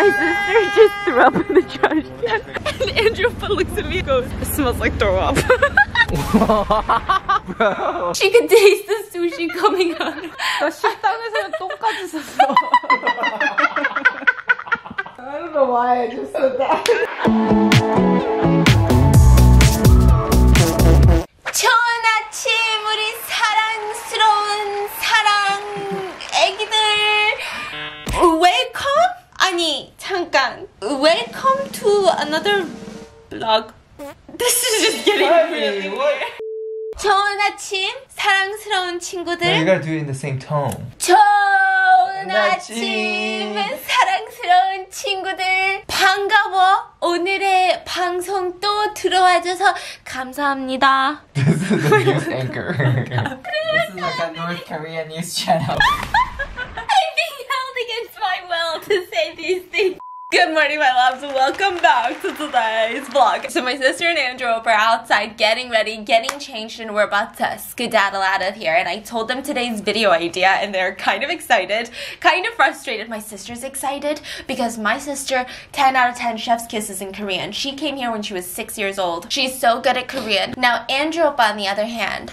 my sister just threw up in the trash can. And Andrew looks at me and goes, it smells like throw up. she could taste the sushi coming out. 나 식당에서는 똥까지 쌌어. I don't know why I just said that. 아니 잠깐 Welcome to another vlog This is just getting weird 좋은 아침 사랑스러운 No, you 친구들 gotta do it in the same tone. 좋은 아침. 아침 사랑스러운 친구들 반가워 오늘의 방송 또 들어와줘서 감사합니다 This is the news anchor. this is like a North Korean news channel. To say these things. Good morning, my loves. Welcome back to today's vlog. So my sister and Andrew are outside getting ready, getting changed, and we're about to skedaddle out of here. And I told them today's video idea, and they're kind of excited, kind of frustrated. My sister's excited because my sister, 10 out of 10 chef's kisses in Korean. She came here when she was six years old. She's so good at Korean. Now, Andrew, on the other hand,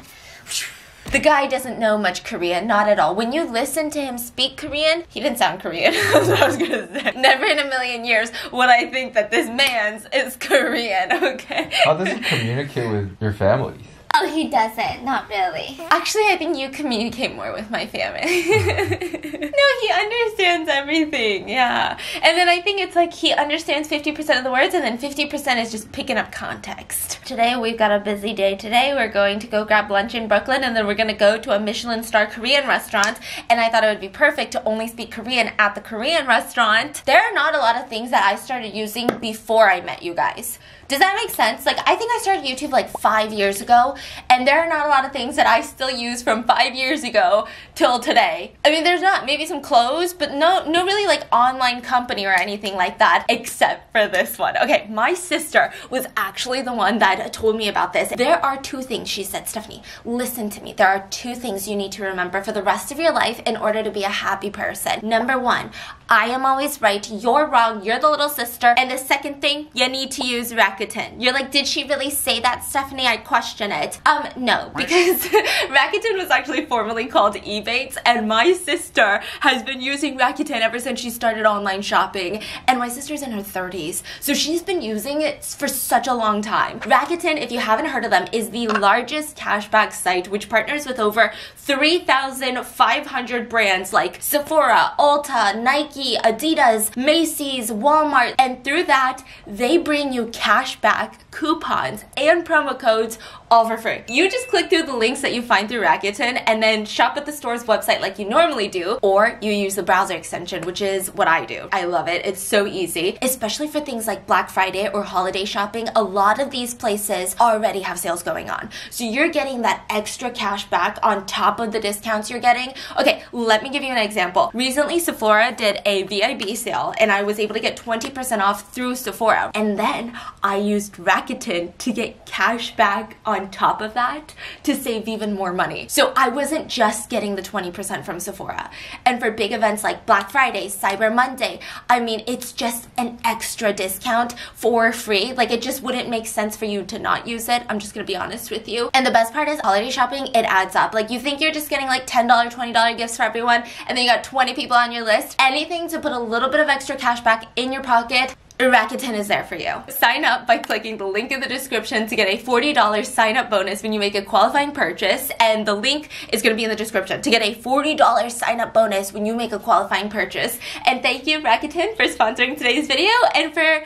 the guy doesn't know much Korean, not at all. When you listen to him speak Korean, he didn't sound Korean. That's what I was gonna say. Never in a million years would I think that this man's is Korean, okay? How does he communicate with your families? Oh, he doesn't. Not really. Actually, I think you communicate more with my family. no, he understands everything. Yeah. And then I think it's like he understands 50% of the words and then 50% is just picking up context. Today, we've got a busy day. Today, we're going to go grab lunch in Brooklyn and then we're going to go to a Michelin star Korean restaurant. And I thought it would be perfect to only speak Korean at the Korean restaurant. There are not a lot of things that I started using before I met you guys. Does that make sense? Like, I think I started YouTube like five years ago, and there are not a lot of things that I still use from five years ago till today. I mean, there's not maybe some clothes, but no, no really like online company or anything like that, except for this one. Okay, my sister was actually the one that told me about this. There are two things, she said, Stephanie, listen to me. There are two things you need to remember for the rest of your life in order to be a happy person. Number one, I am always right, you're wrong, you're the little sister. And the second thing, you need to use Rakuten. You're like, did she really say that, Stephanie? I question it. Um, no, because Rakuten was actually formerly called Ebates, and my sister has been using Rakuten ever since she started online shopping. And my sister's in her 30s, so she's been using it for such a long time. Rakuten, if you haven't heard of them, is the largest cashback site which partners with over 3,500 brands like Sephora, Ulta, Nike, Adidas, Macy's, Walmart, and through that, they bring you cashback, coupons, and promo codes all for free. You just click through the links that you find through Rakuten and then shop at the store's website like you normally do, or you use the browser extension, which is what I do. I love it. It's so easy, especially for things like Black Friday or holiday shopping. A lot of these places already have sales going on. So you're getting that extra cash back on top of the discounts you're getting. Okay, let me give you an example. Recently, Sephora did a VIB sale and I was able to get 20% off through Sephora. And then I used Rakuten to get cash back on top of that to save even more money. So I wasn't just getting the 20% from Sephora. And for big events like Black Friday, Cyber Monday, I mean, it's just an extra discount for free. Like it just wouldn't make sense for you to not use it. I'm just gonna be honest with you. And the best part is holiday shopping, it adds up. Like you think you're just getting like $10, $20 gifts for everyone, and then you got 20 people on your list. Anything to put a little bit of extra cash back in your pocket, Rakuten is there for you. Sign up by clicking the link in the description to get a $40 sign up bonus when you make a qualifying purchase. And the link is going to be in the description to get a $40 sign up bonus when you make a qualifying purchase. And thank you, Rakuten, for sponsoring today's video and for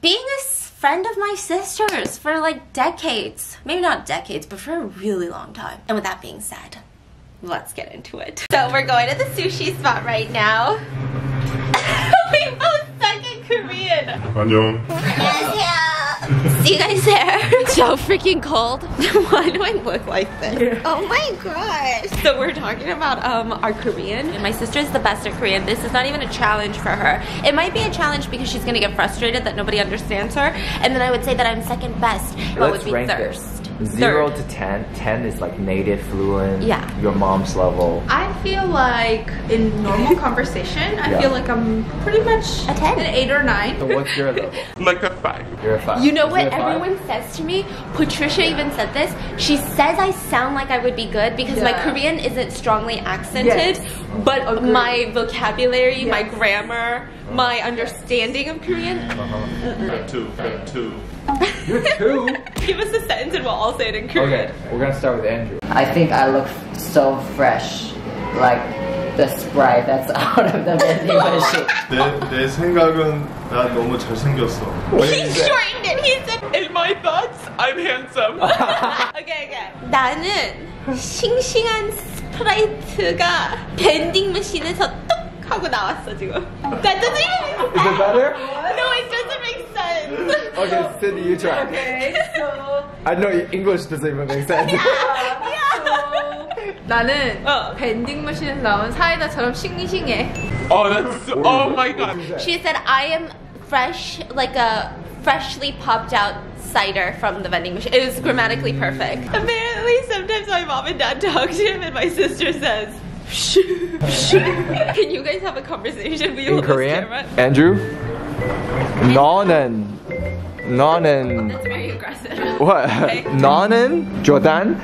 being a friend of my sister's for like decades. Maybe not decades, but for a really long time. And with that being said, let's get into it. So we're going to the sushi spot right now. we both suck at Korean. 안녕. See you guys there. so freaking cold. Why do I look like this? Oh my gosh. So we're talking about um our Korean. And my sister is the best at Korean. This is not even a challenge for her. It might be a challenge because she's gonna get frustrated that nobody understands her. And then I would say that I'm second best. What Let's would be rank it. thirst? Zero third. to ten. Ten is like native fluent. Yeah. Your mom's level. I feel like in normal conversation, I Yeah. feel like I'm pretty much A 10. an eight or nine. So what's your level? Like a five. You're a five. You know Is what it five? everyone says to me? Patricia even said this. She says I sound like I would be good because my Korean isn't strongly accented, Yes. but Agree. my vocabulary, my grammar, my mm. understanding of Korean. Uh-huh. Two. Two. You're two. Give us a sentence and we'll all say it in Korean. okay, we're gonna start with Andrew. I think I look so fresh, like the Sprite that's out of the vending machine. 내, 내 생각은 난 너무 잘생겼어. He shortened it. He said, in my thoughts, I'm handsome. okay, okay. 나는 싱싱한 스프라이트가 밴딩 머신에서 똑 하고 나왔어 지금. That doesn't even make Is it better? No, it doesn't make sense. Okay, Cindy, you try. Okay, so I know your English doesn't even make sense. 나는 어. 밴딩 머신에서 나온 사이다처럼 싱싱해. Oh, that's. Oh my god. She said, I am fresh, like a freshly popped out cider from the vending machine. It was grammatically perfect. Apparently, sometimes my mom and dad talk to him, and my sister says, Can you guys have a conversation? We In hold this Korean, camera. Andrew. 너는 너는 That's very aggressive. what? Okay. 너는 조단.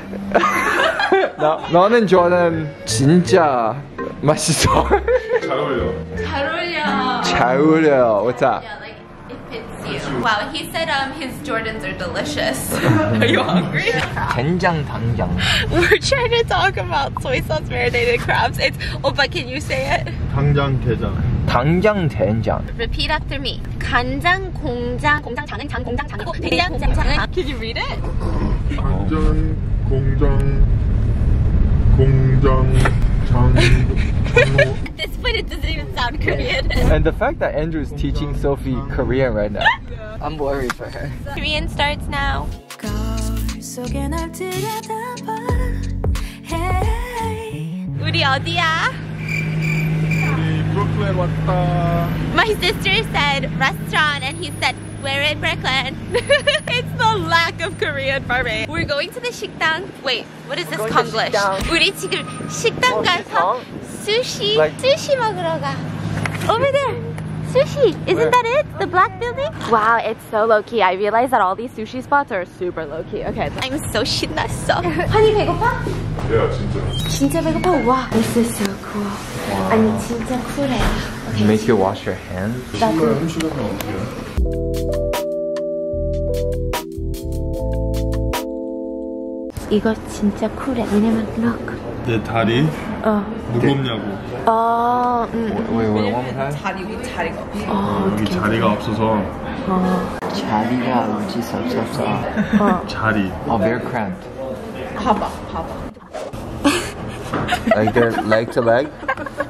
너 너는 조단 진짜 맛있어. 잘 어울려. 잘 어울려. 잘 어울려. What's up? You. Wow, he said um his Jordans are delicious. are you hungry? 된장 당장. We're trying to talk about soy sauce marinated crabs. It's oh, but can you say it? 당장 게장. 당장 된장. Repeat after me. 간장 공장 공장 장은 장 공장 장이고 대장 공장 장은 Can you read it? 당장 공장 공장. At this point, it doesn't even sound Korean. And the fact that Andrew is teaching Sophie Korean right now. I'm worried for her. Korean starts now. 거울 속에 널 들여다봐 Hey 우리 어디야? 우리 브루클린 왔다. My sister said restaurant, and he said we're in Brooklyn. it's the lack of Korean for me. We're going to the 식당. Wait, what is this Going to Konglish? 식당. 우리 지금 식당 어, 가서 식당? sushi, Like- sushi 먹으러 가. Over there. Sushi. Isn't Where? that it? The black building? Wow, it's so low key. I realize that all these sushi spots are super low key. Okay. I'm so 신났어. 한이 배고파? 야 진짜. 진짜 배고파? 와, this is so cool. 아니 진짜 쿨해. Okay. Make you wash your hands. 신발 이거 진짜 쿨해. 왜냐면 look. 내 다리 어. 무겁냐고. 어, 음. Wait, wait, one more time. 여기 자리가 없어서 자리가 어디 없어서. 자리. Oh, very cramped. 봐봐, 봐봐. Like they're leg to leg.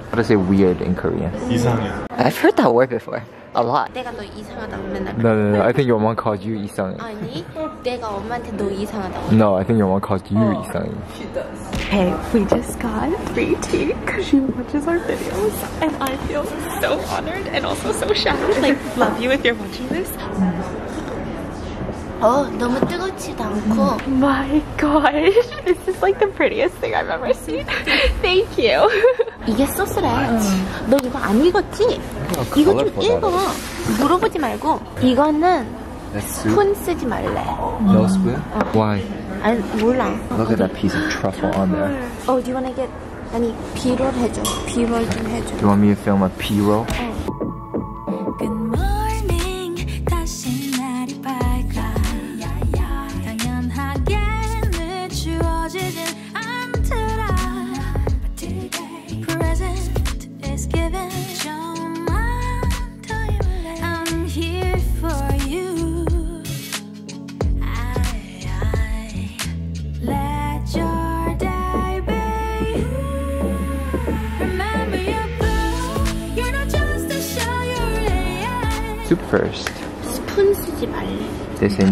How to say weird in Korean? 이상해. I've heard that word before. A lot. 내가 너 이상하다고 맨날 No, no, no. I think your mom called you 이상해. 아니, 내가 엄마한테 너 이상하다고. No, I think your mom called you 이상해. Hey, we just got free tea because she watches our videos, and I feel so honored and also so shattered. Like, love you if you're watching this. 어, 너무 뜨겁지도 않고. My gosh, this is like the prettiest thing I've ever seen. Thank you. 이게 소스래. 너 이거 안 읽었지? 이거 좀 읽어. 물어보지 말고. 이거는. 폰 쓰지 말래. No spoon? Why? 아니, 몰라. Look at that piece of truffle on there. 어, do you wanna get... 아니, 비롤 해줘. 비롤 좀 해줘. Do you want me to film a P-roll?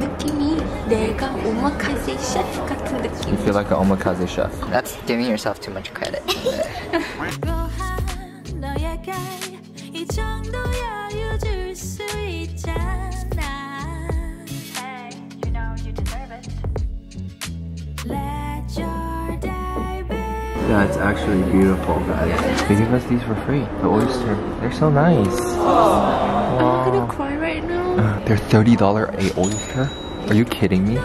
느낌이 내가 오마카세 셰프 같은 You 느낌. feel like an omakase chef. That's giving yourself too much credit. 고한 너에게 이 정도 여유 줄 수 있잖아 Hey, you know you deserve it Let your day be That's actually beautiful, guys. They give us these for free. The oyster. They're so nice. They're $30 a hair? Are you kidding me?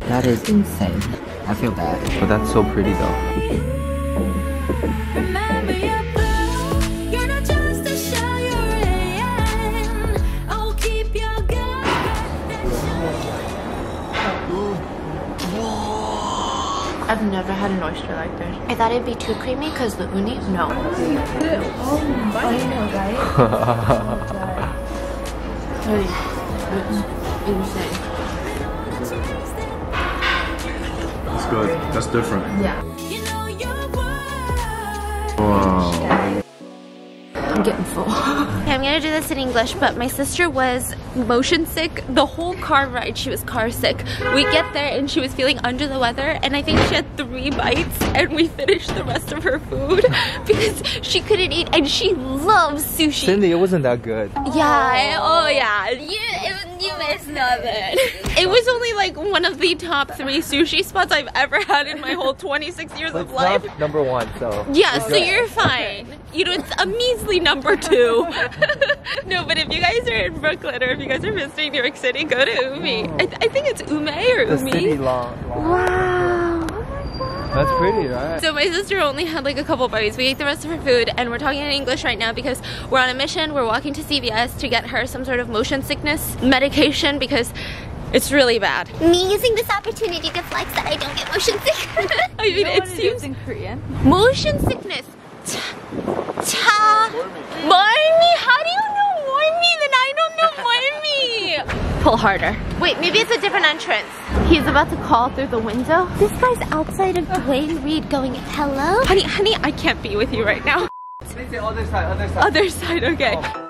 That is insane. I feel bad. But that's so pretty though. I've never had an oyster like this. I thought it'd be too creamy because the uni. No. Oh it's good. That's different. You know your worth. Wow. I'm getting full. okay, I'm gonna do this in English, but my sister was motion sick the whole car ride. She was car sick. We get there and she was feeling under the weather, and I think she had three bites, and we finished the rest of her food because she couldn't eat, and she loves sushi. Cindy, it wasn't that good. Yeah, oh yeah, you you missed nothing. It was only like one of the top three sushi spots I've ever had in my whole 26 years of life. number one, so. Yeah, so you're fine. You know, it's a measly number two. no, but if you guys are in Brooklyn or if you guys are visiting New York City, go to Umi. Oh. I, th- I think it's Ume or The Umi. city long. Wow. That's pretty, right? So my sister only had like a couple bites. We ate the rest of her food and we're talking in English right now because we're on a mission. We're walking to CVS to get her some sort of motion sickness medication because it's really bad. Me using this opportunity to flex that I don't get motion sick. I mean, it seems in Korean? motion sickness. Cha. cha. Moimi? How do you know Moimi? Then I don't know Moimi. Pull harder. Wait, maybe it's a different entrance. He's about to call through the window. This guy's outside of Duane Reade going, hello? Honey, honey, I can't be with you right now. Other side, other side. Other side, okay.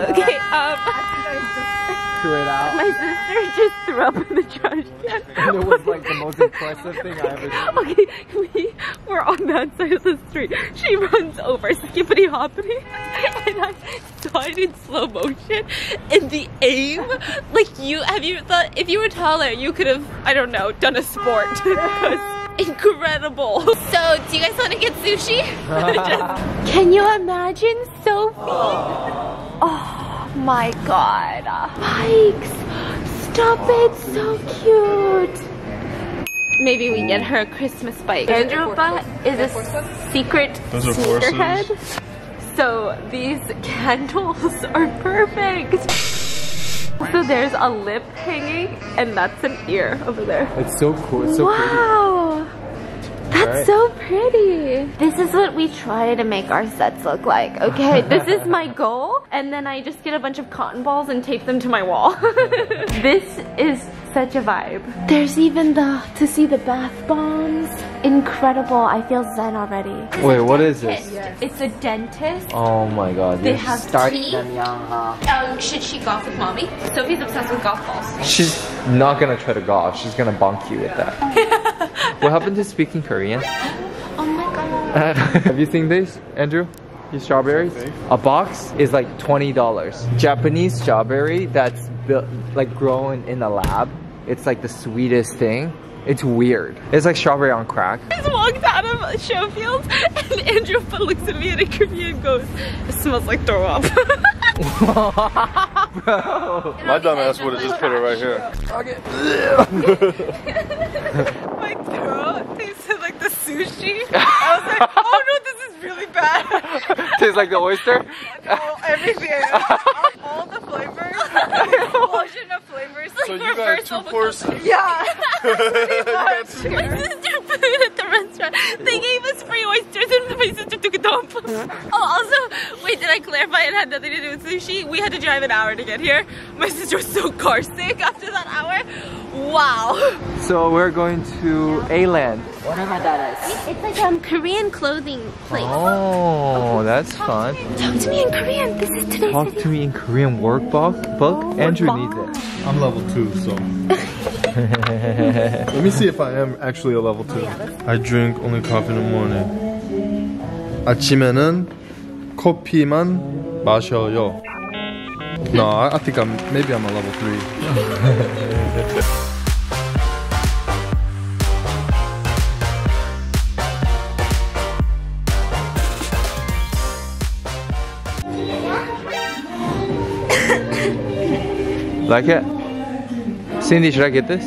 Okay, um, Threw it out. my sister just threw up in the trash can. And it was like the most impressive thing I ever seen. Okay, we were on that side of the street. She runs over, skippity hoppity, and I saw it in slow motion. And the aim, like you, have you thought if you were taller, you could have, I don't know, done a sport. Incredible. So, do you guys want to get sushi? Just- can you imagine Sophie? Oh my god. Spikes. Stop it, so cute. Maybe we get her a Christmas bike. Andrew Butt is a secret Those sneakerhead. So these candles are perfect. So there's a lip hanging and that's an ear over there. It's so cool. It's so pretty. That's Right. so pretty. This is what we try to make our sets look like. Okay, this is my goal. And then I just get a bunch of cotton balls and tape them to my wall. this is such a vibe. There's even the, to see the bath bombs. Incredible. I feel zen already. Wait, what is this? It's a dentist. Oh my god. They yes. have Start tea. them young, huh? Um, should she golf with mommy? Sophie's obsessed with golf balls. She's not gonna try to golf. She's gonna bonk you with that. what happened to speaking Korean? Oh my god. Have you seen this, Andrew? These strawberries? A box is like twenty dollars. Japanese strawberry that's built like grown in a lab. It's like the sweetest thing. It's weird. It's like strawberry on crack. I just walked out of Showfield and Andrew looks at me in a Korean and goes, it smells like throw up. My dumb ass would have just put it right here. My throat tasted like the sushi. I was like, oh no, this is really bad. Tastes like the oyster. all, everything. all the flavors. Explosion of flavors. So you got two courses. Yeah. My sister put it at the restaurant. They gave us free oysters and my sister took a dump. Oh, also, wait, did I clarify it had nothing to do with sushi? We had to drive an hour to get here. My sister was so car sick after that hour. Wow. So we're going to A-Land. Whatever that is. It's like um Korean clothing place. Oh, that's fun. Talk to me in Korean. This is today's Talk to me in Korean workbook. Book. Andrew needs it. I'm level two, so. Let me see if I am actually a level two. I drink only coffee in the morning. 아침에는 커피만 마셔요. No, I, I think I'm maybe I'm a level three. Like it? Cindy, should I get this?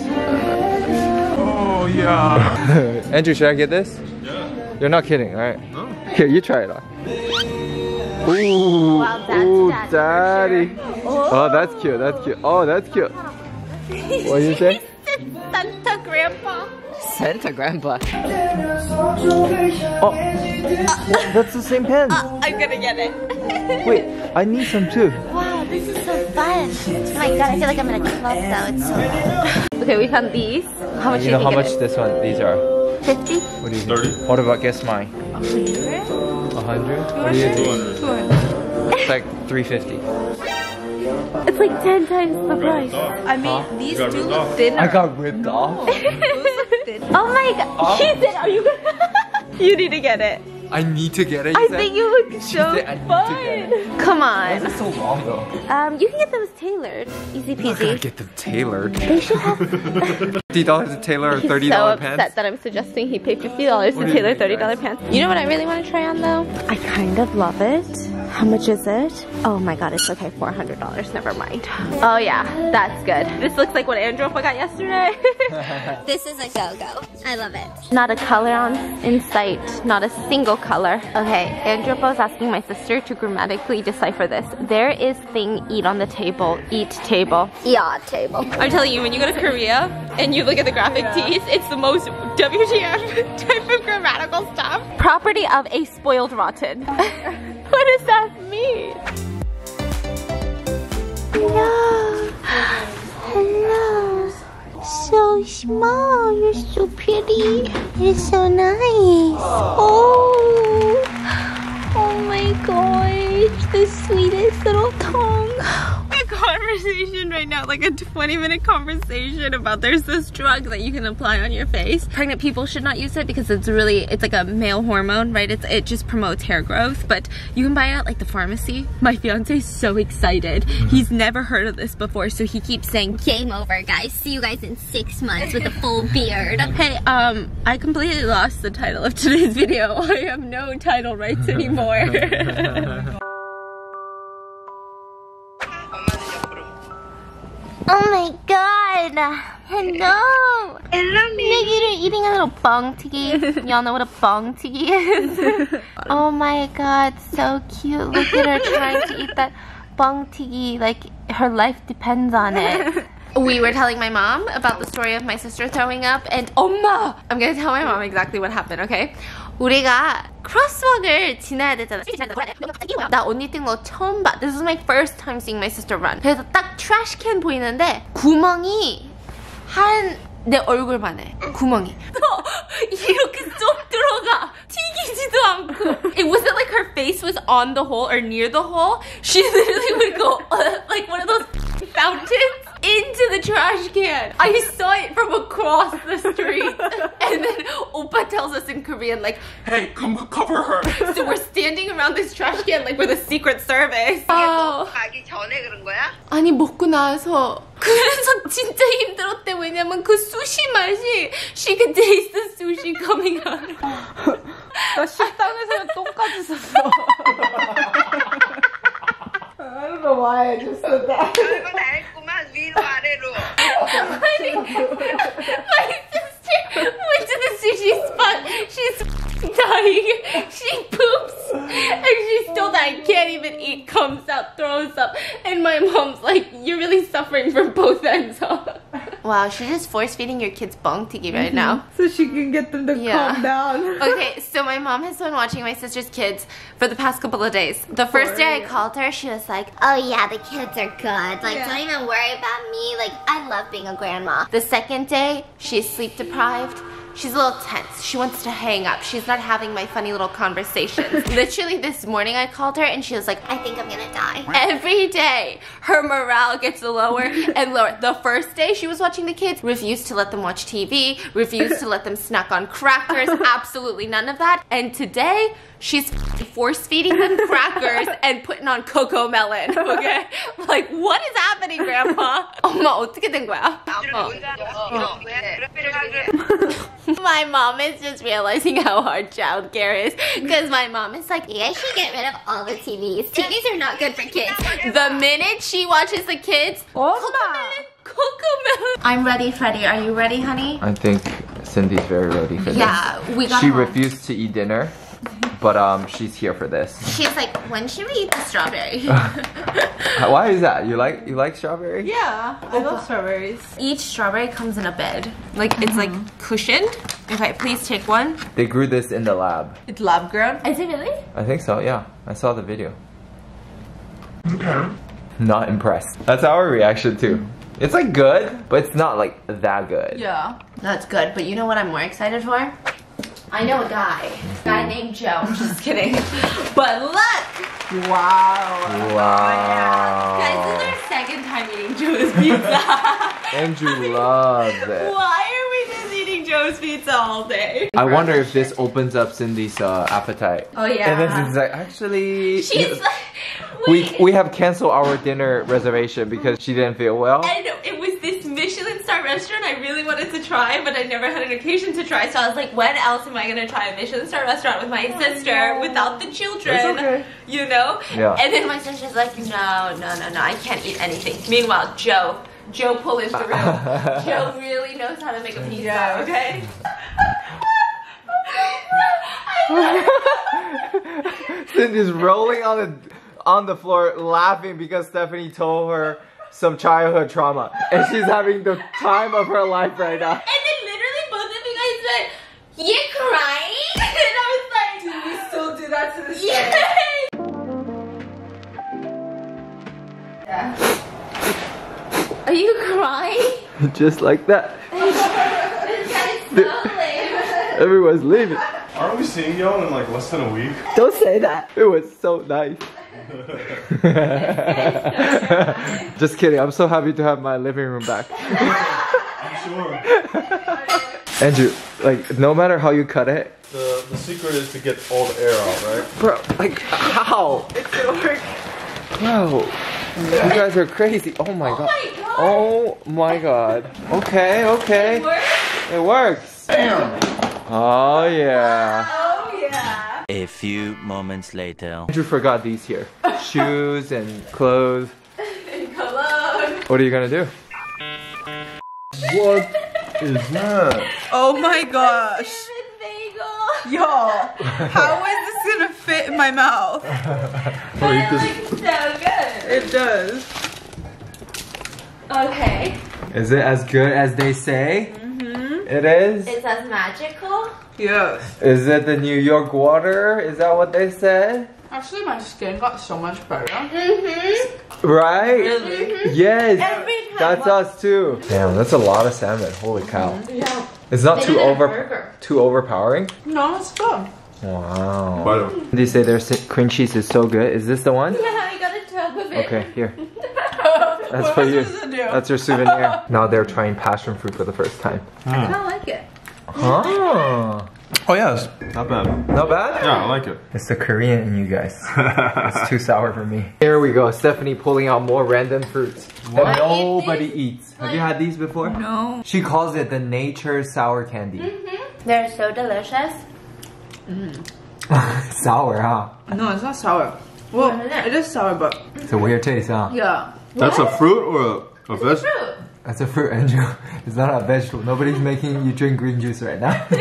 Oh yeah. Andrew, should I get this? Yeah. You're not kidding, right? No. Here, you try it on. Ooh, Wow, that's ooh, daddy for daddy. Oh, that's cute. That's cute. Oh, that's cute. What do you say? Santa Grandpa. Santa Grandpa. Oh, that's the same pen. Uh, uh, I'm gonna get it. Wait, I need some too. Wow, this is so fun. Oh my god, I feel like I'm in a club though. It's so Okay, we found these. How much You know how much this one? These are. 50. What do you think? 30? What about guess mine? A hundred? What do you think? 200. It's like three fifty. It's like 10 times the price. I mean, these got do ripped look off. thinner. I got ripped off. Oh my god. She said, are you gonna? You need to get it. I need to get it. I think you look so said I fun. Come Why on. is it so long though? Um, you can get those tailored. Easy peasy. I'm gonna get them tailored. They should have. Fifty dollars a tailor or He's thirty so upset pants. that I'm suggesting he pay fifty dollars What to tailor think, thirty guys? dollar pants. You know what I really want to try on though? I kind of love it. How much is it? Oh my god, it's okay, four hundred dollars. Never mind. Oh yeah, that's good. This looks like what Andrew got yesterday. This is a go-go. I love it. not a color on in sight. Not a single color. Okay, Andrew was asking my sister to grammatically decipher this. There is thing eat on the table. Eat table. Yeah, table. I'm telling you, when you go to Korea and you look at the graphic tees, it's the most WTF type of grammatical stuff. Property of a spoiled rotten. what does that mean? Hello. Hello. So small. You're so pretty. You're so nice. Oh. Oh my gosh. The sweetest little tongue. Conversation right now, like a 20 minute conversation about there's this drug that you can apply on your face. Pregnant people should not use it because it's really, it's like a male hormone, right? It's, it just promotes hair growth, but you can buy it at like the pharmacy. My fiance is so excited. He's never heard of this before, so he keeps saying, Game over, guys. See you guys in six months with a full beard. Hey, um, I completely lost the title of today's video. I have no title rights anymore. Oh my god. Hello. Hello, you're eating a little bong tiggy. Y'all know what a bong tiggy is? oh my god, so cute. Look at her trying to eat that bong tiggy. Like, her life depends on it. we were telling my mom about the story of my sister throwing up and 엄마! I'm gonna tell my mom exactly what happened, okay? 우리가 크로스워크를 지나야 되잖아. 나 언니 뛴 거 처음 봐. This is my first time seeing my sister run. 그래서 딱 can 보이는데 구멍이 한 내 얼굴만 해. 구멍이. 이렇게 쏙 들어가. 튀기지도 않고. It wasn't like her face was on the hole or near the hole. She literally would go uh, like one of those fountains into the trash can. I saw it from across the street. and then Oppa tells us in Korean like, Hey, come cover her. so we're standing around this trash can like we're the secret service. Oh. 가기 전에 그런 거야? 아니 먹고 나서 그래서 진짜 힘들었대 왜냐면 그 수시 맛이 she could taste the sushi coming out 나 식당에서 똥까지 쌌어. I don't know why I just said that. beat him out My sister went to the sushi spot. She's dying. She poops and she's still dying. Can't even eat. Comes out, throws up, and my mom's like, "You're really suffering from both ends." Huh? Wow, she's just force feeding your kids bong tiki right now. So she can get them to Yeah. calm down. okay, so my mom has been watching my sister's kids for the past couple of days. The first day I called her, she was like, Oh yeah, the kids are good. Like, Yeah. don't even worry about me. Like, I love being a grandma. The second day, she's sleep deprived. She's a little tense. She wants to hang up. She's not having my funny little conversations. Literally this morning I called her and she was like, I think I'm gonna die. Every day her morale gets lower and lower. The first day she was watching the kids, refused to let them watch TV, refused to let them snack on crackers, absolutely none of that. And today she's force feeding them crackers and putting on Cocomelon, okay? Like what is happening grandma? 엄마 어떻게 된 거야? My mom is just realizing how hard childcare is because my mom is like, You guys should get rid of all the TVs. TVs are not good for kids. The minute she watches the kids, Cocomelon, Cocomelon. I'm ready, Freddie. Are you ready, honey? I think Cindy's very ready for this. Yeah, we got She home. refused to eat dinner, but um, she's here for this. She's like, when should we eat the strawberry? Why is that? You like you like strawberry? Yeah, I love strawberries. Each strawberry comes in a bed. Like, it's like cushioned. Okay, please take one. They grew this in the lab. It's lab grown. Is it really? I think so. Yeah, I saw the video. Okay. Not impressed. That's our reaction too. It's like good, but it's not like that good. Yeah. That's good, but you know what I'm more excited for? I know a guy. A guy named Joe. I'm just kidding. But look! Wow. Wow. Guys, this is our second time eating Joe's pizza. Andrew loves it. Why are we just eating Joe's pizza all day? I wonder if this opens up Cindy's uh, appetite. Oh yeah. And then Cindy's like, actually, She's like, we wait. we have canceled our dinner reservation because she didn't feel well. I know it was this Michelin star restaurant I really wanted to try, but I never had an occasion to try. So I was like, when else am I gonna try a Michelin star restaurant with my oh, sister without the children? It's okay. You know? Yeah. And then my sister's like, no, no, no, no, I can't eat anything. Meanwhile, Joe, Joe pulling through. Joe really knows how to make a pizza. Okay. Cindy's rolling on the on the floor laughing because Stephanie told her some childhood trauma, and she's having the time of her life right now. And then literally both of you guys said, "You're crying," and I was like, "Do you still do that to this day?" Are you crying? Just like that, This guy's so lame. everyone's leaving. Aren't we seeing y'all in like less than a week? Don't say that. It was so nice. Just kidding. I'm so happy to have my living room back. Sure. Andrew, like no matter how you cut it, The, the secret is to get all the air out, right? bro, like how? It's gonna work. Bro, you guys are crazy. Oh my oh god. my God. Oh my god. Okay, okay. It works. Bam. Oh yeah. Oh yeah. A few moments later. Andrew forgot these here. Shoes and clothes. Cologne. What are you gonna do? What is that? Oh my gosh. Bagel. Yo, how is this gonna fit in my mouth? Eat this. Looks so good. It does. Okay. Is it as good as they say? Mm-hmm. It is? It's as magical. Yes. Is it the New York water? Is that what they said? Actually, my skin got so much better. Mm-hmm. Right? Really? Yes. Every time. That's us too. Damn, that's a lot of salmon. Holy cow. Yeah. It's not They too over too overpowering. No, it's good. Wow. By the They say their cream cheese is so good. Is this the one? Yeah, I got a tub of it. Okay, here. That's What for you. does do? That's your souvenir. now they're trying passion fruit for the first time. I don't like it. Oh, oh yes, not bad. not bad. Yeah, I like it. It's the Korean in you guys. it's too sour for me. Here we go. Stephanie pulling out more random fruits What? that nobody eats. Have you had these before? No. She calls it the nature sour candy. Mhm. They're so delicious. sour, huh? No, it's not sour. Well, What is it? it is sour, but It's a weird taste, huh? yeah. That's a fruit or a, a vegetable? That's a fruit, Andrew. It's not a vegetable. Nobody's making you drink green juice right now.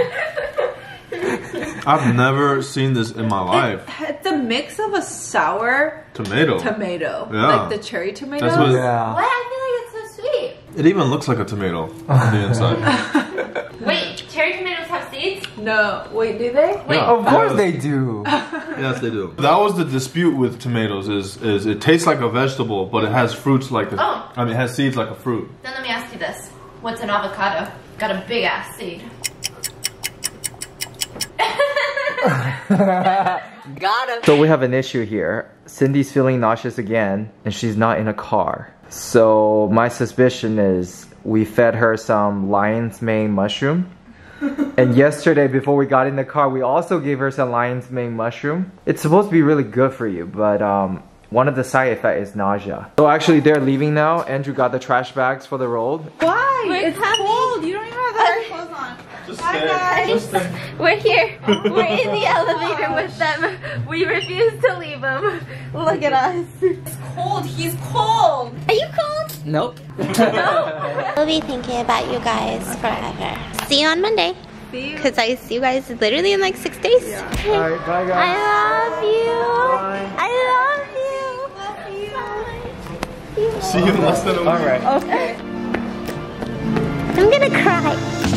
I've never seen this in my life. It's a mix of a sour Tomato. tomato. Yeah. Like the cherry tomato. That's what- yeah. What? I feel like it's so sweet. It even looks like a tomato on the inside. Wait, cherry tomatoes have seeds? No, wait, do they? Wait. Of course Yes. they do. yes, they do. That was the dispute with tomatoes. Is is it tastes like a vegetable, but it has fruits like a. Oh. I mean, it has seeds like a fruit. Then let me ask you this. What's an avocado? Got a big ass seed. Got him. So we have an issue here. Cindy's feeling nauseous again, and she's not in a car. So my suspicion is we fed her some lion's mane mushroom. And yesterday, before we got in the car, we also gave her some lion's mane mushroom. It's supposed to be really good for you, but um, one of the side effects is nausea. So actually, they're leaving now. Andrew got the trash bags for the road. Why? We're it's coming. cold. You don't even have the right clothes on. Just Hi, guys. Just stay. We're here. We're in the elevator with them. We refuse to leave them. Look at us. It's cold. He's cold. Are you cold? Nope. We'll be thinking about you guys forever. See you on Monday. See you. Because I see you guys literally in like six days. Alright, bye guys. I love you. Bye. I love you. Love you. See you in less than a week. Alright. Okay. I'm gonna cry.